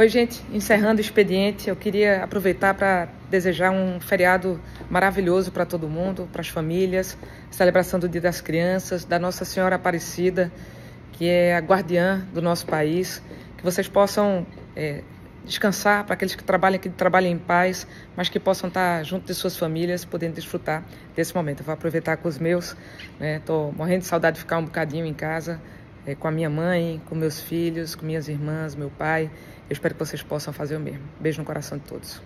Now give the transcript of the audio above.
Oi, gente. Encerrando o expediente, eu queria aproveitar para desejar um feriado maravilhoso para todo mundo, para as famílias, celebração do Dia das Crianças, da Nossa Senhora Aparecida, que é a guardiã do nosso país. Que vocês possam é, descansar para aqueles que trabalham, que trabalhem em paz, mas que possam estar junto de suas famílias, podendo desfrutar desse momento. Eu vou aproveitar com os meus, estou né? morrendo de saudade de ficar um bocadinho em casa, é, com a minha mãe, com meus filhos, com minhas irmãs, meu pai. Eu espero que vocês possam fazer o mesmo. Beijo no coração de todos.